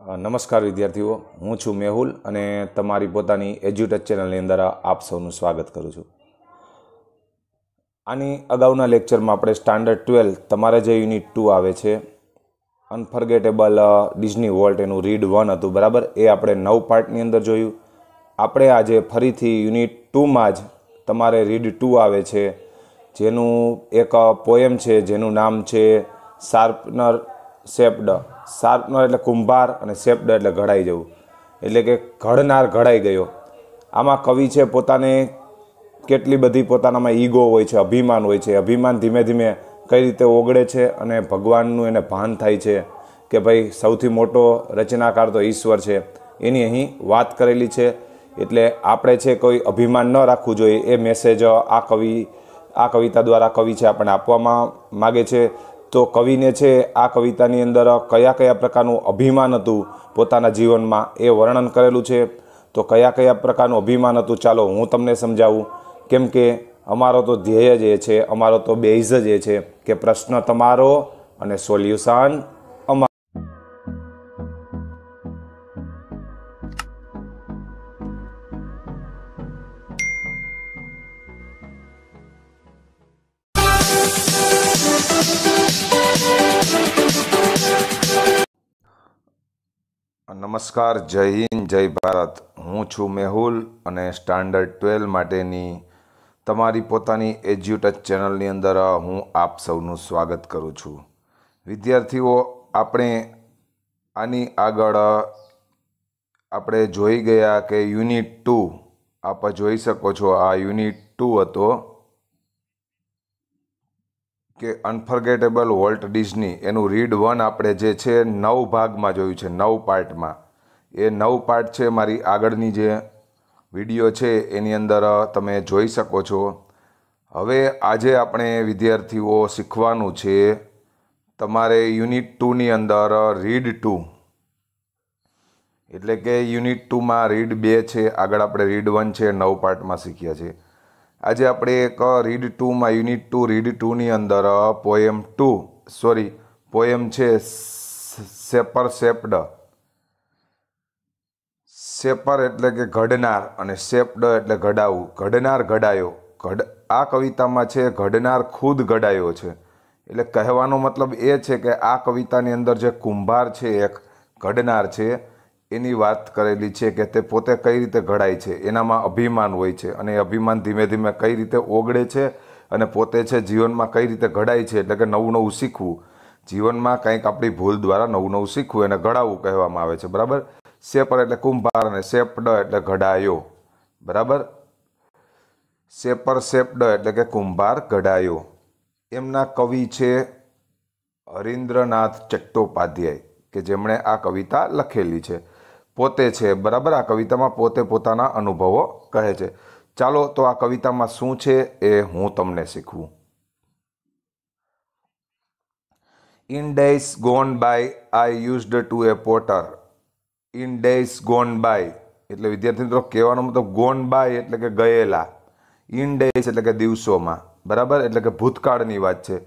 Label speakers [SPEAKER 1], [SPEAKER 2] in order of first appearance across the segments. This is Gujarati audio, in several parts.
[SPEAKER 1] નમસ્કાર વિદ્યાર્થીઓ, હું છું મેહુલ અને તમારી પોતાની એજ્યુટેક ચેનલની અંદર આપ સૌનું સ્વાગત કરું છું. આની અગાઉના લેક્ચરમાં આપણે સ્ટાન્ડર્ડ ટ્વેલ્વ તમારે જે યુનિટ ટુ આવે છે અનફર્ગેટેબલ ડિઝની વોલ્ટ એનું રીડ વન હતું, બરાબર? એ આપણે નવ પાર્ટની અંદર જોયું. આપણે આજે ફરીથી યુનિટ ટુમાં જ તમારે રીડ ટુ આવે છે, જેનું એક પોએમ છે, જેનું નામ છે શાર્પનર શેપ્ડ શાર્પનર એટલે કુંભાર અને શેપ્ડ એટલે ઘડાઈ જવું. એટલે કે ઘડનાર ઘડાઈ ગયો. આમાં કવિ છે પોતાને કેટલી બધી પોતાનામાં ઈગો હોય છે, અભિમાન હોય છે. અભિમાન ધીમે ધીમે કઈ રીતે ઓગળે છે અને ભગવાનનું એને ભાન થાય છે કે ભાઈ સૌથી મોટો રચનાકાર તો ઈશ્વર છે. એની અહીં વાત કરેલી છે. એટલે આપણે છે કોઈ અભિમાન ન રાખવું જોઈએ. એ મેસેજ આ કવિ, આ કવિતા દ્વારા કવિ છે આપણને આપવામાં માગે છે. તો કવિને છે, આ કવિતાની અંદર કયા કયા પ્રકારનું અભિમાન હતું પોતાના જીવનમાં? એ વર્ણન કરેલું છે. તો કયા કયા પ્રકારનું અભિમાન હતું? ચાલો હું તમને સમજાવું. કેમ કે અમારો તો ધ્યેય જ એ છે, અમારો તો બેઝ જ એ છે કે પ્રશ્ન તમારો અને સોલ્યુશન અમારો નમસ્કાર, જય હિન્દ, જય ભારત. હું છું મેહુલ અને સ્ટાન્ડર્ડ ટ્વેલ્વ માટેની તમારી પોતાની એજ્યુટચ ચેનલની અંદર હું આપ સૌનું સ્વાગત કરું છું. વિદ્યાર્થીઓ, આપણે આની આગળ આપણે જોઈ ગયા કે યુનિટ ટુ, આપ જોઈ શકો છો, આ યુનિટ ટુ હતો. કે અનફર્ગેટેબલ વોલ્ટ ડિઝની એનું રીડ વન આપણે જે છે, નવ ભાગમાં જોયું છે, નવ પાર્ટમાં. એ નવ પાર્ટ છે મારી આગળની જે વીડિયો છે, એની અંદર તમે જોઈ શકો છો. હવે આજે આપણે વિદ્યાર્થીઓ શીખવાનું છે, તમારે યુનિટ ટુની અંદર રીડ ટુ એટલે કે યુનિટ ટુમાં રીડ બે છે, આગળ આપણે રીડ વન છે, નવ પાર્ટમાં શીખ્યા છે. આજે આપણે એક રીડ ટુમાં યુનિટ ટુ રીડ ટુની અંદર પોએમ ટુ સોરી પોએમ છે સેપર સેપ્ડ સેપર એટલે કે ઘડનાર અને સેપ્ડ એટલે ઘડાવું. ઘડનાર ઘડાયો. ઘડ, આ કવિતામાં છે, ઘડનાર ખુદ ઘડાયો છે. એટલે કહેવાનો મતલબ એ છે કે આ કવિતાની અંદર જે કુંભાર છે, એક ઘડનાર છે એની વાત કરેલી છે કે તે પોતે કઈ રીતે ઘડાય છે, એનામાં અભિમાન હોય છે અને એ અભિમાન ધીમે ધીમે કઈ રીતે ઓગળે છે અને પોતે છે જીવનમાં કઈ રીતે ઘડાય છે એટલે કે નવું નવું શીખવું. જીવનમાં કંઈક આપણી ભૂલ દ્વારા નવું નવું શીખવું એને ઘડાવવું કહેવામાં આવે છે, બરાબર? સેપર એટલે કુંભાર અને સેપડ એટલે ઘડાયો, બરાબર? સેપર સેપડ એટલે કે કુંભાર ઘડાયો. એમના કવિ છે હરીન્દ્રનાથ ચટ્ટોપાધ્યાય, કે જેમણે આ કવિતા લખેલી છે. પોતે છે. બરાબર? આ કવિતામાં પોતે પોતાના અનુભવો કહે છે. ચાલો, તો આ કવિતામાં શું છે એ હું તમને શીખવું. In days gone by I used to a potter in days gone by એટલે વિદ્યાર્થી મિત્રો, કહેવાનો મતલબ ગોન બાય એટલે કે ગયેલા. ઇન ડેઝ એટલે કે દિવસોમાં. બરાબર? એટલે કે ભૂતકાળની વાત છે.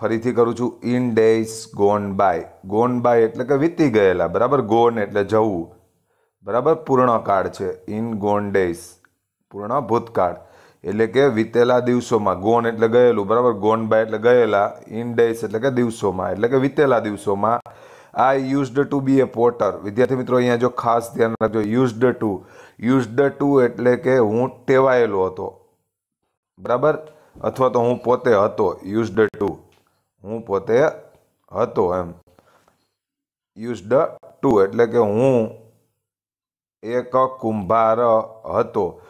[SPEAKER 1] ફરીથી કરું છું. In days gone by gone by એટલે કે વીતી ગયેલા. બરાબર? ગોન એટલે જવું. બરાબર? પૂર્ણકાળ છે. ઇન ગોન ડેઝ પૂર્ણ ભૂતકાળ. એટલે કે વીતેલા દિવસોમાં. ગોન એટલે ગયેલું, બરાબર? ગોન બાય એટલે ગયેલા. ઇન ડેઝ એટલે કે દિવસોમાં. એટલે કે વીતેલા દિવસોમાં. I used to be a potter વિદ્યાર્થી મિત્રો, અહીંયા જો ખાસ ધ્યાન રાખજો. યુઝડ ટુ યુઝડ ટુ એટલે કે હું ટેવાયેલો હતો. બરાબર? અથવા તો હું પોતે હતો. યુઝડ ટુ હું પોતે હતો એમ. યુઝડ ટુ એટલે કે હું એક કુંભાર હતો.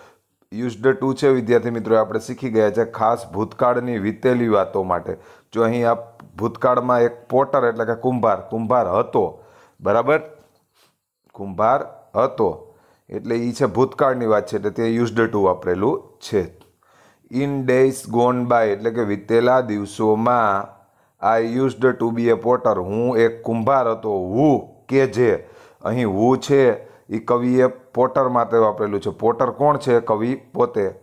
[SPEAKER 1] યુઝડ ટુ છે, વિદ્યાર્થી મિત્રો આપણે શીખી ગયા છે ખાસ ભૂતકાળની વીતેલી વાતો માટે. જો અહીં આ ભૂતકાળમાં એક પોટર એટલે કે કુંભાર કુંભાર હતો. બરાબર? કુંભાર હતો. એટલે એ છે ભૂતકાળની વાત છે, એટલે તે યુઝડ ટુ વાપરેલું છે. ઇન ડેઝ ગોન બાય, એટલે કે વીતેલા દિવસોમાં I used to be a potter. હું એક કુંભાર હતો, હું કે જે. અહીં હું છે એ કવિએ પોટર માટે વાપરેલું છે. પોટર કોણ છે? કવિ પોતે.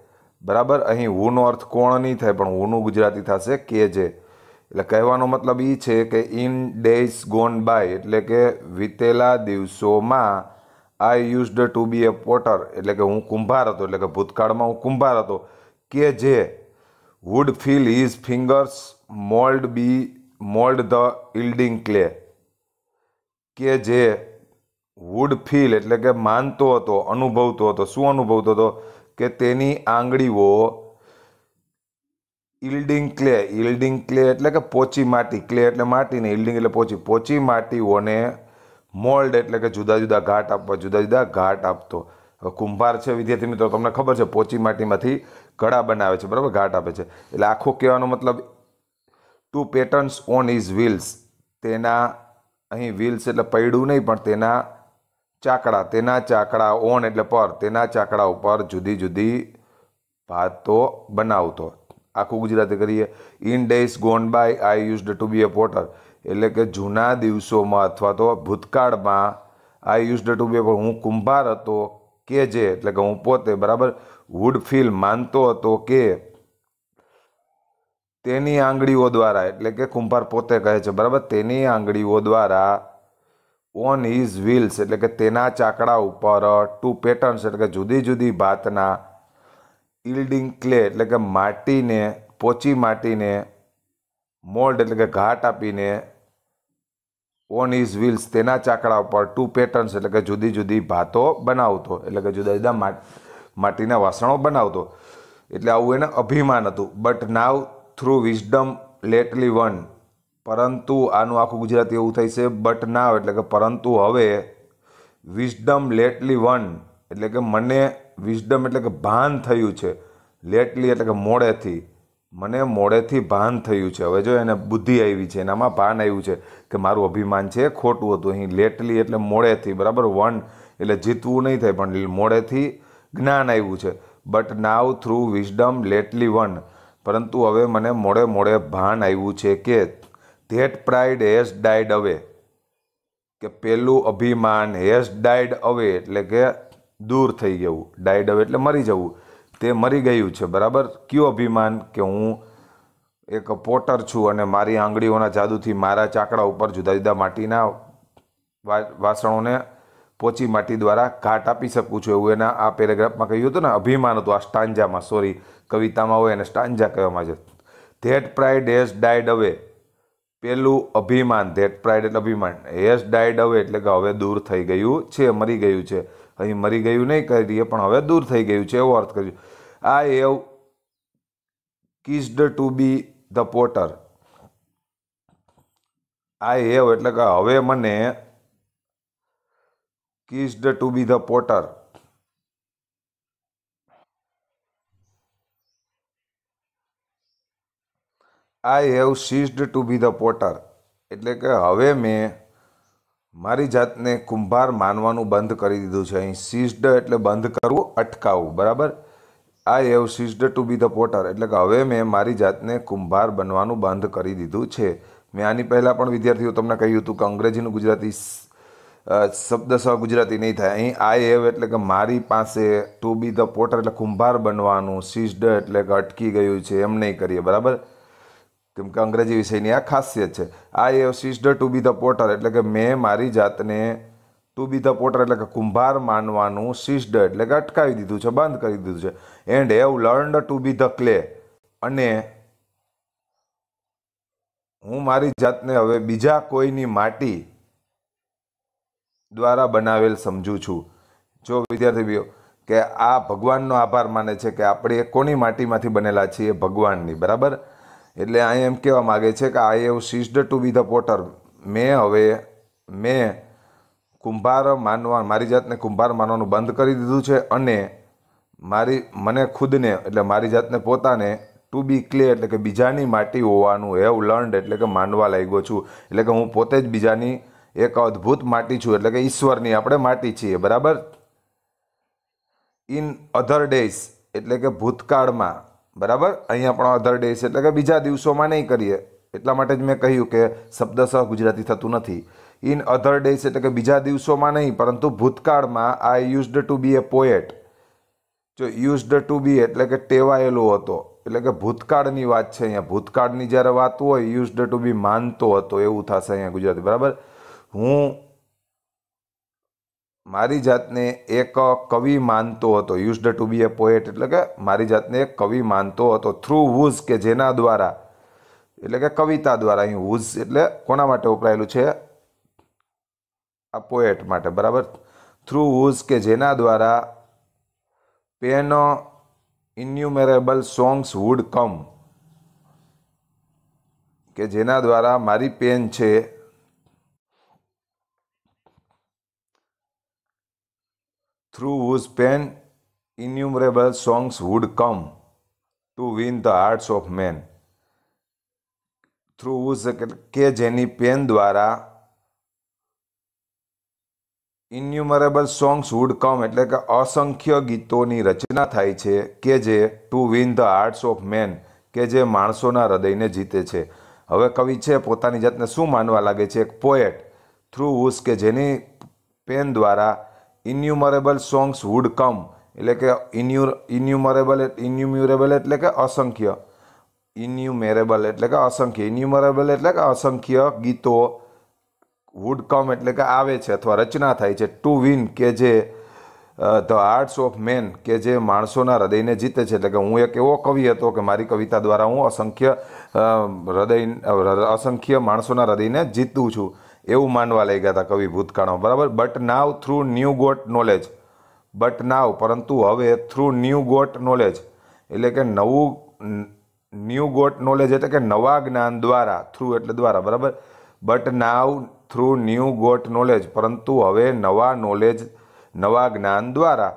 [SPEAKER 1] બરાબર? અહીં હુનો અર્થ કોણ નહીં થાય, પણ હુનું ગુજરાતી થશે કે જે. એટલે કહેવાનો મતલબ એ છે કે ઇન ડેઝ ગોન બાય, એટલે કે વીતેલા દિવસોમાં I used to be a potter. એટલે કે હું કુંભાર હતો, એટલે કે ભૂતકાળમાં હું કુંભાર હતો. કે જે? Would feel his fingers mould be, mould the yielding clay. કે જે? વુડ ફીલ એટલે કે માનતો હતો, અનુભવતો હતો. શું અનુભવતો હતો? કે તેની આંગળીઓ ઇલ્ડિંગ ક્લે ઇલ્ડિંગ ક્લે એટલે કે પોચી માટી ક્લે એટલે માટી ને ઇલ્ડિંગ એટલે પોચી. પોચી માટીઓને મોલ્ડ એટલે કે જુદા જુદા ઘાટ આપવા, જુદા જુદા ઘાટ આપતો. કુંભાર છે, વિદ્યાર્થી મિત્રો, તમને ખબર છે, પોચી માટીમાંથી ઘડા બનાવે છે, બરાબર? ઘાટ આપે છે. એટલે આખો કહેવાનો મતલબ to patterns on is wheels તેના અહીં વ્હીલ્સ એટલે પૈડું નહીં, પણ તેના ચાકડા, તેના ચાકડા ઓન એટલે પર, તેના ચાકડા ઉપર જુદી જુદી ભાતો બનાવતો. આખું ગુજરાતી કરીએ. In days gone by I used to be a potter એટલે કે જૂના દિવસોમાં અથવા તો ભૂતકાળમાં આઈ યુઝડ ટુ બી હું કુંભાર હતો કે જે, એટલે કે હું પોતે, બરાબર? વુડ ફીલ માનતો હતો કે તેની આંગળીઓ દ્વારા, એટલે કે કુંભાર પોતે કહે છે, બરાબર? તેની આંગળીઓ દ્વારા ઓન હિઝ વ્હીલ્સ એટલે કે તેના ચાકડા ઉપર ટુ પેટર્ન્સ એટલે કે જુદી જુદી ભાતના ઇલ્ડિંગ ક્લે એટલે કે માટીને, પોચી માટીને મોલ્ડ એટલે કે ઘાટ આપીને ઓન ઇઝ વ્હીલ્સ તેના ચાકડા ઉપર ટુ પેટર્ન્સ એટલે કે જુદી જુદી ભાતો બનાવતો, એટલે કે જુદા જુદા માટીના વાસણો બનાવતો. એટલે આવું એને અભિમાન હતું. But now through wisdom lately won પરંતુ આનું આખું ગુજરાતી એવું થાય છે બટ નાવ એટલે કે, પરંતુ હવે વિઝડમ લેટલી વન એટલે કે, મને વિઝડમ એટલે કે, ભાન થયું છે લેટલી એટલે કે, મોડેથી મને મોડેથી ભાન થયું છે હવે જો એને બુદ્ધિ આવી છે, એનામાં ભાન આવ્યું છે કે, મારું અભિમાન છે, ખોટું હતું અહીં. લેટલી એટલે મોડેથી બરાબર? વન એટલે જીતવું નહીં થાય, પણ મોડેથી જ્ઞાન આવ્યું છે. But now through wisdom lately won પરંતુ હવે મને મોડે મોડે ભાન આવ્યું છે કે ધેટ પ્રાઇડ હેઝ ડાયડ અવે. કે પેલું અભિમાન હેઝ ડાયડ અવે એટલે કે દૂર થઈ ગયું ડાયડ અવે એટલે મરી જવું. તે મરી ગયું છે, બરાબર? કયું અભિમાન? કે હું એક પોટર છું અને મારી આંગળીઓના જાદુથી મારા ચાકડા ઉપર જુદા જુદા માટીના વાસણોને પોચી માટી દ્વારા ઘાટ આપી શકું છું એવું એના આ પેરેગ્રાફમાં કહ્યું હતું ને, અભિમાન હતું, આ સ્ટાન્જામાં સોરી, કવિતામાં હોય એને સ્ટાન્જા કહેવામાં છે. ધેટ પ્રાઇડ હેઝ ડાયડ અવે. પેલું અભિમાન ધેટ પ્રાઇડ એટલે અભિમાન. હેસ ડાયડ હવે એટલે કે હવે દૂર થઈ ગયું છે, મરી ગયું છે. અહીં મરી ગયું નહીં કરીએ, પણ હવે દૂર થઈ ગયું છે, એવો અર્થ કર્યું I have ceased to be the potter I have એટલે કે હવે મને ceased to be the potter I have ceased to be the potter એટલે કે હવે મેં મારી જાતને કુંભાર માનવાનું બંધ કરી દીધું છે. અહીં સીઝડ એટલે બંધ કરવું, અટકાવવું, બરાબર? I have ceased to be the potter એટલે કે હવે મેં મારી જાતને કુંભાર બનવાનું બંધ કરી દીધું છે. મેં આની પહેલાં પણ વિદ્યાર્થીઓ તમને કહ્યું હતું કે અંગ્રેજીનું ગુજરાતી શબ્દ સહ ગુજરાતી નહીં થાય. અહીં આઈ હેવ એટલે કે મારી પાસે ટુ બી ધ પોટર એટલે કુંભાર બનવાનું સીઝડ એટલે કે અટકી ગયું છે. એમ નહીં કરીએ, બરાબર? કેમ કે અંગ્રેજી વિષયની આ ખાસિયત છે. I have ceased to be the potter એટલે કે મેં મારી જાતને ટુ બી ધ પોટર એટલે કે કુંભાર માનવાનું સીઝડ એટલે કે અટકાવી દીધું છે, બંધ કરી દીધું છે. And have learned to be the clay અને હું મારી જાતને હવે બીજા કોઈની માટી દ્વારા બનાવેલ સમજું છું. જો વિદ્યાર્થીઓ કે આ ભગવાનનો આભાર માને છે કે આપણે કોની માટીમાંથી બનેલા છીએ? ભગવાનની, બરાબર? એટલે અહીં એમ કહેવા માગે છે કે I have ceased to be the potter મેં હવે, મેં કુંભાર માનવા, મારી જાતને કુંભાર માનવાનું બંધ કરી દીધું છે અને મારી, મને ખુદને, એટલે મારી જાતને પોતાને ટુ બી ક્લે એટલે કે બીજાની માટી હોવાનું હેવ લર્ન્ડ એટલે કે માનવા લાગ્યો છું. એટલે કે હું પોતે જ બીજાની એક અદ્ભુત માટી છું, એટલે કે ઈશ્વરની આપણે માટી છીએ, બરાબર? ઇન અધર ડેઝ એટલે કે ભૂતકાળમાં બરાબર? અહીંયા પણ અધર ડેઝ એટલે કે બીજા દિવસોમાં નહીં કરીએ. એટલા માટે જ મેં કહ્યું કે શબ્દશઃ ગુજરાતી થતું નથી. ઇન અધર ડેઝ એટલે કે બીજા દિવસોમાં નહીં, પરંતુ ભૂતકાળમાં I used to be a poet જો યુઝડ ટુ બી એટલે કે ટેવાયેલો હતો. એટલે કે ભૂતકાળની વાત છે અહીંયા. ભૂતકાળની જ્યારે વાત હોય યુઝડ ટુ બી માનતો હતો. એવું થશે અહીંયા ગુજરાતી. બરાબર? હું મારી જાતને એક કવિ માનતો હતો. Used to be a poet એટલે કે મારી જાતને એક કવિ માનતો હતો. થ્રુ વુઝ કે જેના દ્વારા, એટલે કે કવિતા દ્વારા. અહીં વુઝ એટલે કોના માટે વપરાયેલું છે? આ પોએટ માટે, બરાબર? થ્રુ વુઝ કે જેના દ્વારા pen innumerable songs would come કે જેના દ્વારા મારી પેન છે through whose pen innumerable songs would come to win the hearts of men. Through whose કે જેની પેન દ્વારા ઇન્યુમરેબલ સોંગ્સ વુડ કમ એટલે કે અસંખ્ય ગીતોની રચના થાય છે કે જે to win the hearts of men કે જે માણસોના હૃદયને જીતે છે. હવે કવિ છે પોતાની જાતને શું માનવા લાગે છે? એક પોએટ થ્રુ હુસ કે જેની પેન દ્વારા ઇન્યુમરેબલ સોંગ્સ વુડ કમ એટલે કે ઇન્યુ ઇન્યુમરેબલ ઇન્યુમ્યુરેબલ એટલે કે અસંખ્ય. ઇન્યુમેરેબલ એટલે કે અસંખ્ય. ઇન્યુમરેબલ એટલે કે અસંખ્ય ગીતો વુડ કમ એટલે કે આવે છે અથવા રચના થાય છે. ટુ વિન કે જે ધ આર્ટ્સ ઓફ મેન કે જે માણસોના હૃદયને જીતે છે. એટલે કે હું એક એવો કવિ હતો કે મારી કવિતા દ્વારા હું અસંખ્ય હૃદય, અસંખ્ય માણસોના હૃદયને જીતું છું. એવું માનવા લઈ ગયા હતા કવિ ભૂતકાળમાં. બરાબર? But now through new got knowledge but now પરંતુ હવે થ્રુ ન્યૂ ગોટ નોલેજ એટલે કે નવું ન્યૂ ગોટ નોલેજ એટલે કે નવા જ્ઞાન દ્વારા થ્રુ એટલે દ્વારા, બરાબર? But now through new got knowledge પરંતુ હવે નવા નોલેજ નવા જ્ઞાન દ્વારા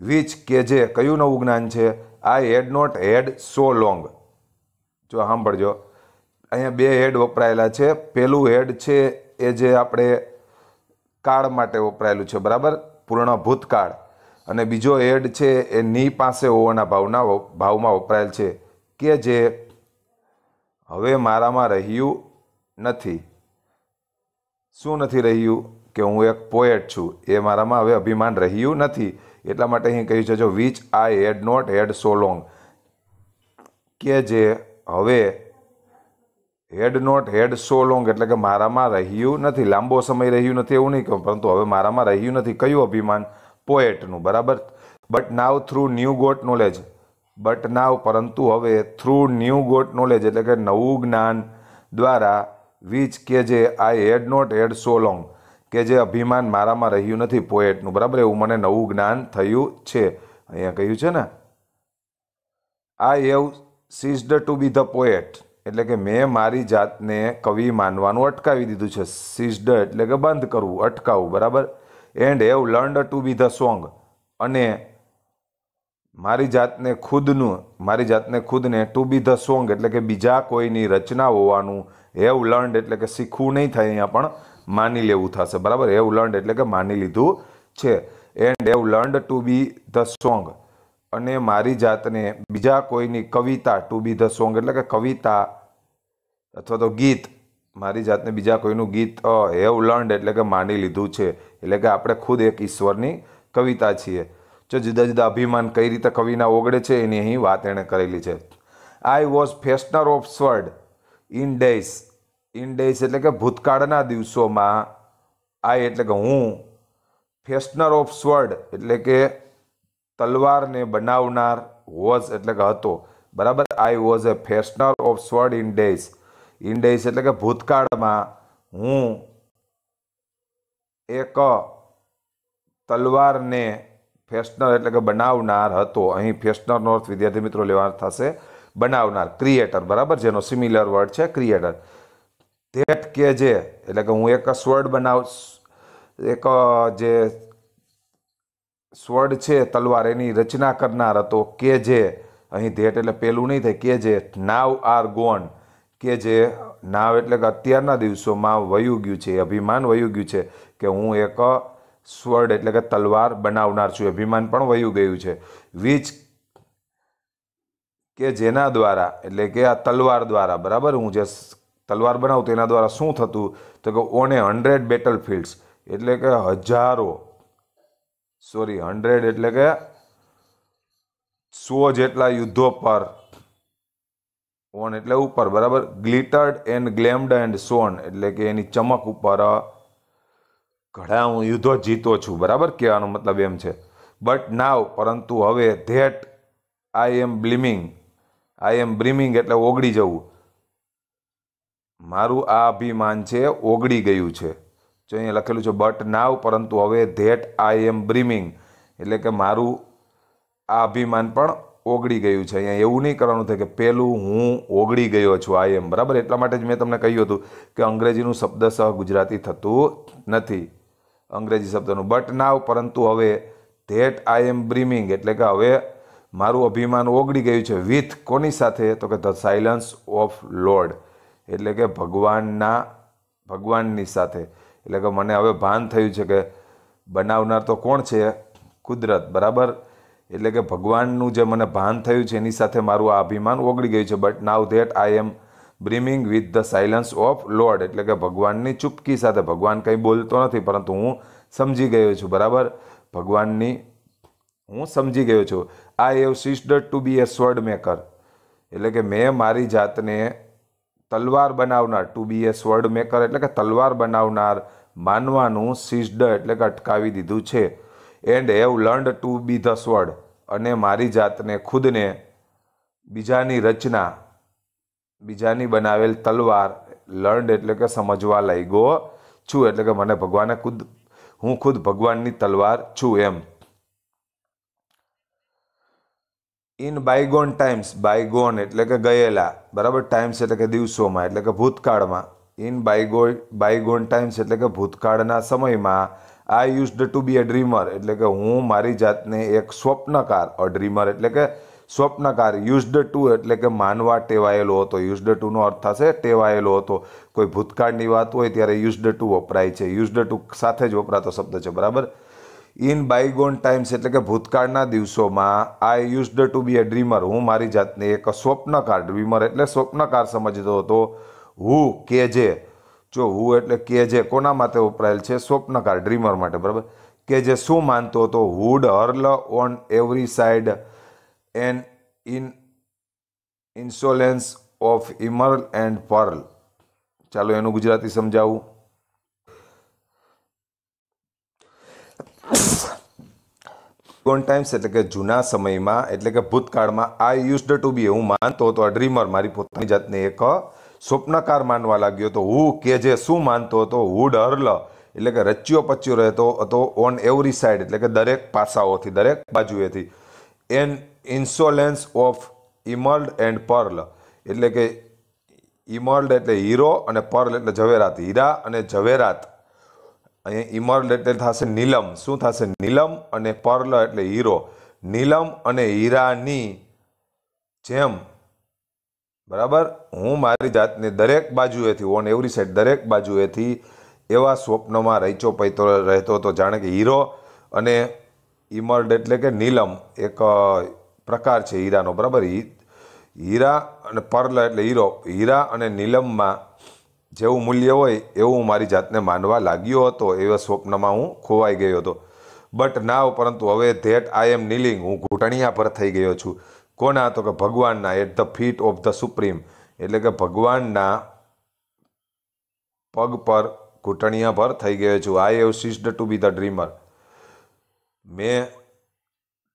[SPEAKER 1] વિચ કે જે, કયું નવું જ્ઞાન છે? આઈ had not had so long જો સાંભળજો. અહીંયા બે હેડ વપરાયેલા છે. પેલું હેડ છે એ જે આપણે કાળ માટે વપરાયેલું છે, બરાબર? પૂર્ણ ભૂતકાળ. અને બીજો એડ છે, એ ની પાસે હોવાના ભાવના ભાવમાં વપરાયેલ છે કે જે હવે મારામાં રહ્યું નથી. શું નથી રહ્યું? કે હું એક પોએટ છું. એ મારામાં હવે અભિમાન રહ્યું નથી. એટલા માટે અહીં કહ્યું છે, joy which I had not had so long કે જે હવે હેડ નોટ હેડ સો લોંગ એટલે કે મારામાં રહ્યું નથી. લાંબો સમય રહ્યું નથી એવું નહીં કહું, પરંતુ હવે મારામાં રહ્યું નથી. કયું અભિમાન? પોએટનું બરાબર? But now through new got knowledge but now પરંતુ હવે થ્રુ ન્યૂ ગોટ નોલેજ એટલે કે નવું જ્ઞાન દ્વારા વીચ કે જે આઈ had not had so long કે જે અભિમાન મારામાં રહ્યું નથી પોએટનું બરાબર? એવું મને નવું જ્ઞાન થયું છે. અહીંયા કહ્યું છે ને I have ceased to be the poet એટલે કે મેં મારી જાતને કવિ માનવાનું અટકાવી દીધું છે. સીઝડ એટલે કે બંધ કરવું, અટકાવવું, બરાબર? And have learned to be the song અને મારી જાતને ખુદનું, મારી જાતને ખુદને ટુ બી ધ સોંગ એટલે કે બીજા કોઈની રચના હોવાનું હેવ લર્ન્ડ એટલે કે શીખવું નહીં થાય અહીંયા પણ માની લેવું થશે, બરાબર? હેવ લર્ન્ડ એટલે કે માની લીધું છે. And have learned to be the song અને મારી જાતને બીજા કોઈની કવિતા ટુ બી ધ સોંગ એટલે કે કવિતા અથવા તો ગીત, મારી જાતને બીજા કોઈનું ગીત હેવ લર્ન્ડ એટલે કે માની લીધું છે. એટલે કે આપણે ખુદ એક ઈશ્વરની કવિતા છીએ. જો જુદા જુદા અભિમાન કઈ રીતે કવિના ઓગળે છે એની અહીં વાત એણે કરેલી છે. I was fashioner of sword in days in days એટલે કે ભૂતકાળના દિવસોમાં આઈ એટલે કે હું ફેશનર ઓફ સ્વર્ડ એટલે કે તલવારને બનાવનાર વોઝ એટલે કે હતો. બરાબર? I was a fashioner of sword in days in days એટલે કે ભૂતકાળમાં હું એક તલવારને ફેશનર એટલે કે બનાવનાર હતો. અહીં ફેશનરનો અર્થ વિદ્યાર્થી મિત્રો લેવા થશે બનાવનાર ક્રિએટર બરાબર? જેનો સિમિલર વર્ડ છે ક્રિએટર ધેટ કે જે, એટલે કે હું એક સ્વર્ડ બનાવ, એક જે સ્વર્ડ છે, તલવાર એની રચના કરનાર હતો. કે જે, અહીં ધેટ એટલે પેલું નહીં થાય, કે જે, નાવ આર ગોન. કે જે, નાવ એટલે કે અત્યારના દિવસોમાં વયું ગયું છે અભિમાન વયું ગયું છે કે હું એક સ્વર્ડ એટલે કે તલવાર બનાવનાર છું. અભિમાન પણ વયું ગયું છે. વીચ કે જેના દ્વારા, એટલે કે આ તલવાર દ્વારા, બરાબર? હું જે તલવાર બનાવું તેના દ્વારા શું થતું? તો કે ઓન હંડ્રેડ બેટલ ફિલ્ડ્સ એટલે કે હજારો સોરી, હંડ્રેડ એટલે કે સો જેટલા યુદ્ધો પર. ઓન એટલે ઉપર, બરાબર? ગ્લિટર્ડ એન્ડ ગ્લેમ્ડ એન્ડ સોન એટલે કે એની ચમક ઉપર ઘણા હું યુદ્ધો જીતો છું, બરાબર? કહેવાનો મતલબ એમ છે. બટ નાવ, પરંતુ હવે that I M બ્લિમિંગ, I am brimming એટલે ઓગળી જવું. મારું આ અભિમાન છે, ઓગળી ગયું છે. જો અહીંયા લખેલું છે બટ નાવ પરંતુ હવે ધેટ આઈ એમ બ્રીમિંગ એટલે કે મારું આ અભિમાન પણ ઓગળી ગયું છે. અહીંયા એવું નહીં કરવાનું થાય કે પહેલું હું ઓગળી ગયો છું આઈ એમ બરાબર? એટલા માટે જ મેં તમને કહ્યું હતું કે અંગ્રેજીનું શબ્દસહ ગુજરાતી થતું નથી. અંગ્રેજી શબ્દનું બટ નાવ પરંતુ હવે ધેટ આઈ એમ બ્રીમિંગ એટલે કે હવે મારું અભિમાન ઓગળી ગયું છે. વિથ કોની સાથે? તો કે ધ સાયલન્સ ઓફ લોર્ડ એટલે કે ભગવાનના, ભગવાનની સાથે. એટલે કે મને હવે ભાન થયું છે કે બનાવનાર તો કોણ છે? કુદરત, બરાબર? એટલે કે ભગવાનનું જે મને ભાન થયું છે, એની સાથે મારું આ અભિમાન ઓગળી ગયું છે. But now that I am brimming with the silence of Lord એટલે કે ભગવાનની ચૂપકી સાથે, ભગવાન કંઈ બોલતો નથી, પરંતુ હું સમજી ગયો છું, બરાબર? ભગવાનની, હું સમજી ગયો છું. I have ceased to be a sword maker એટલે કે મેં મારી જાતને તલવાર બનાવનાર to be a sword maker એટલે કે તલવાર બનાવનાર માનવાનું સિસ્ડ એટલે કે અટકાવી દીધું છે. And have learned to be the sword અને મારી જાતને, ખુદને બીજાની રચના, બીજાની બનાવેલ તલવાર લર્ન્ડ એટલે કે સમજવા લાગ્યો છું. એટલે કે મને ભગવાને ખુદ, હું ખુદ ભગવાનની તલવાર છું એમ. ઇન બાયગોન ટાઈમ્સ બાયગોન એટલે કે ગયેલા, બરાબર? ટાઈમ્સ એટલે કે દિવસોમાં, એટલે કે ભૂતકાળમાં. ઇન બાયગો બાયગોન ટાઈમ્સ એટલે કે ભૂતકાળના સમયમાં I used to be a dreamer એટલે કે હું મારી જાતને એક સ્વપ્નકાર અ ડ્રીમર એટલે કે સ્વપ્નકાર યુઝડ ટુ એટલે કે માનવા ટેવાયેલો હતો. યુઝડ ટુનો અર્થ થશે ટેવાયેલો હતો. કોઈ ભૂતકાળની વાત હોય ત્યારે યુઝડ ટુ વપરાય છે. યુઝડ ટુ સાથે જ વપરાતો શબ્દ છે, બરાબર? ઇન બાયગોન ટાઈમ્સ, એટલે કે ભૂતકાળના દિવસોમાં I used to be a dreamer હું મારી જાતને એક સ્વપ્નકાર ડ્રીમર એટલે સ્વપ્નકાર સમજતો હતો. હુ કે જે જો હું એટલે કે જે કોના માટે વપરાયેલ છે? સ્વપ્નકાર ડ્રીમર માટે, બરાબર? કે જે શું માનતો હતો? Who'd hurl on every side an in insolence of emerald and pearl ચાલો એનું ગુજરાતી સમજાવું. ગોન ટાઈમ્સ એટલે કે જૂના સમયમાં, એટલે કે ભૂતકાળમાં આ યુઝડ ટુ બી હું માનતો હતો, આ ડ્રીમર મારી પોતાની જાતને એક સ્વપ્નકાર માનવા લાગ્યો હતો. હું કે જે શું માનતો હતો વુડ હર્લ એટલે કે રચ્યો પચ્યો રહેતો હતો ઓન એવરી સાઈડ એટલે કે દરેક પાસાઓથી, દરેક બાજુએથી. An insolence of emerald and pearl એટલે કે ઇમર્લ્ડ એટલે હીરો અને પર્લ એટલે ઝવેરાત. હીરા અને ઝવેરાત. અહીંયા ઇમર્લ્ડ એટલે થશે નીલમ. શું થશે? નીલમ અને પર્લ એટલે હીરો. નીલમ અને હીરાની જેમ. બરાબર? હું મારી જાતને દરેક બાજુએથી ઓન એવરી સાઈડ દરેક બાજુએથી એવા સ્વપ્નમાં રહીચો પૈતો રહેતો હતો. જાણે કે હીરો અને ઇમર્ડ એટલે કે નીલમ એક પ્રકાર છે હીરાનો. બરાબર? હીરા અને પર્લ એટલે હીરો. હીરા અને નીલમમાં જેવું મૂલ્ય હોય એવું હું મારી જાતને માનવા લાગ્યો હતો, એવા સ્વપ્નમાં હું ખોવાઈ ગયો હતો. બટ નાવ પરંતુ હવે ધેટ આઈ એમ નીલિંગ હું ઘૂંટણિયા પર થઈ ગયો છું. કોના? તો કે ભગવાનના at the feet of the supreme એટલે કે ભગવાનના પગ પર ઘૂંટણિયા પર થઈ ગયો છું. I have ceased to be the dreamer મેં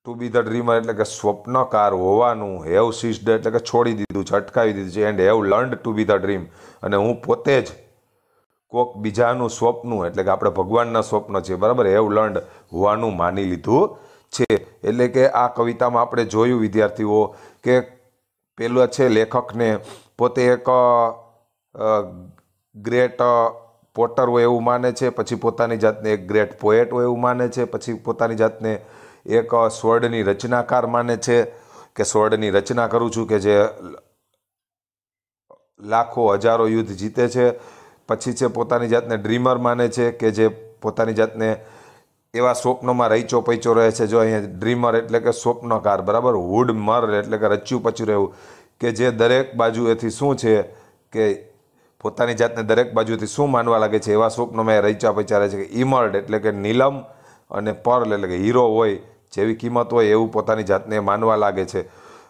[SPEAKER 1] ટુ બી ધ ડ્રીમર એટલે કે સ્વપ્નકાર હોવાનું હેવ સિસ્ડ એટલે કે છોડી દીધું છે અટકાવી દીધું છે. And have learned to be the dream અને હું પોતે જ કોક બીજાનું સ્વપ્ન, એટલે કે આપણે ભગવાનના સ્વપ્ન છે, બરાબર? હેવ લર્ન્ડ હોવાનું માની લીધું છે. એટલે કે આ કવિતામાં આપણે જોયું, વિદ્યાર્થીઓ, કે પેલો છે લેખકને પોતે એક ગ્રેટ પોટર હોય એવું માને છે, પછી પોતાની જાતને એક ગ્રેટ પોએટ હોય એવું માને છે, પછી પોતાની જાતને એક સ્વર્ડની રચનાકાર માને છે કે સ્વર્ડની રચના કરું છું કે જે લાખો હજારો યુદ્ધ જીતે છે. પછી છે પોતાની જાતને ડ્રીમર માને છે કે જે પોતાની જાતને એવા સ્વપ્નોમાં રહીચો પૈચો રહે છે. જો અહીંયા ડ્રીમર એટલે કે સ્વપ્નકાર, બરાબર? હુડ મર એટલે કે રચ્યું પચ્યું રહેવું. કે જે દરેક બાજુ એથી શું છે કે પોતાની જાતને દરેક બાજુથી શું માનવા લાગે છે એવા સ્વપ્નોમાં રહીચા પૈચા રહે છે. કે ઇમર્ડ એટલે કે નીલમ અને પર્લ એટલે કે હીરો હોય જેવી કિંમત હોય એવું પોતાની જાતને માનવા લાગે છે.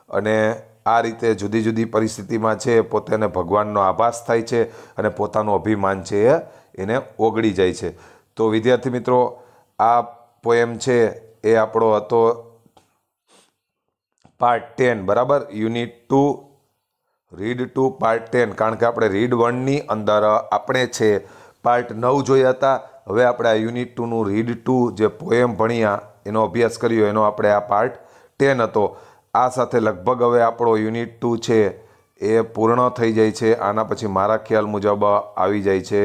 [SPEAKER 1] અને આ રીતે જુદી જુદી પરિસ્થિતિમાં છે પોતાને ભગવાનનો આભાસ થાય છે અને પોતાનું અભિમાન છે એ એને ઓગળી જાય છે. તો વિદ્યાર્થી મિત્રો, આ પોએમ છે એ આપણો હતો પાર્ટ ટેન, બરાબર? Unit two, read two part ten, કારણ કે આપણે રીડ વનની અંદર આપણે છે. પાર્ટ નવ જોયા હતા. હવે આપણે આ યુનિટ ટુનું રીડ ટુ જે પોએમ ભણ્યા એનો અભ્યાસ કર્યો, એનો આપણે આ પાર્ટ ટેન હતો. આ સાથે લગભગ હવે આપણો યુનિટ ટુ છે એ પૂર્ણ થઈ જાય છે. આના પછી મારા ખ્યાલ મુજબ આવી જાય છે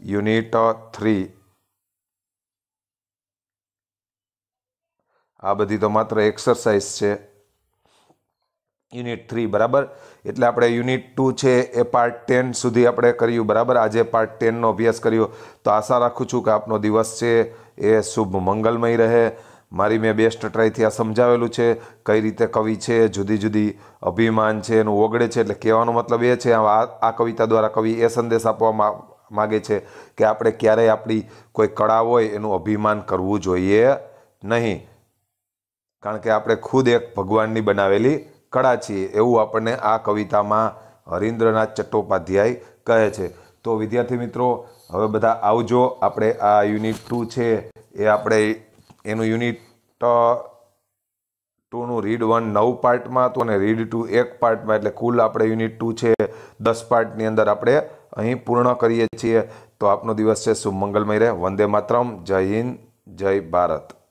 [SPEAKER 1] યુનિટ થ્રી આ બધી તો માત્ર એક્સરસાઇઝ છે. યુનિટ થ્રી બરાબર? એટલે આપણે યુનિટ ટુ છે એ પાર્ટ ટેન સુધી આપણે કર્યું, બરાબર? આજે પાર્ટ ટેનનો અભ્યાસ કર્યો. તો આશા રાખું છું કે આપનો દિવસ છે એ શુભ મંગલમય રહે. મારી મેં બેસ્ટ ટ્રાયથી આ સમજાવેલું છે. કઈ રીતે કવિ છે, જુદી જુદી અભિમાન છે, એનું ઓગળે છે. એટલે કહેવાનો મતલબ એ છે, આ કવિતા દ્વારા કવિ એ સંદેશ આપવા માગે છે કે આપણે ક્યારેય આપણી કોઈ કળા હોય એનું અભિમાન કરવું જોઈએ નહીં. કારણ કે આપણે ખુદ એક ભગવાનની બનાવેલી કળા છીએ. એવું આપણને આ કવિતામાં હરીન્દ્રનાથ ચટ્ટોપાધ્યાય કહે છે. તો વિદ્યાર્થી મિત્રો, હવે બધા આવજો. આપણે આ યુનિટ ટુ છે, એ આપણે એનું યુનિટ ટુનું રીડ વન નવ પાર્ટમાં હતું અને રીડ ટુ એક પાર્ટમાં. એટલે કુલ આપણે યુનિટ ટુ છે, દસ પાર્ટની અંદર આપણે અહીં પૂર્ણ કરીએ છીએ. તો આપનો દિવસ છે, શુભ મંગલમય રહે. વંદે માતરમ. જય હિન્દ, જય ભારત.